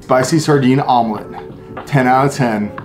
Spicy sardine omelet. 10 out of 10.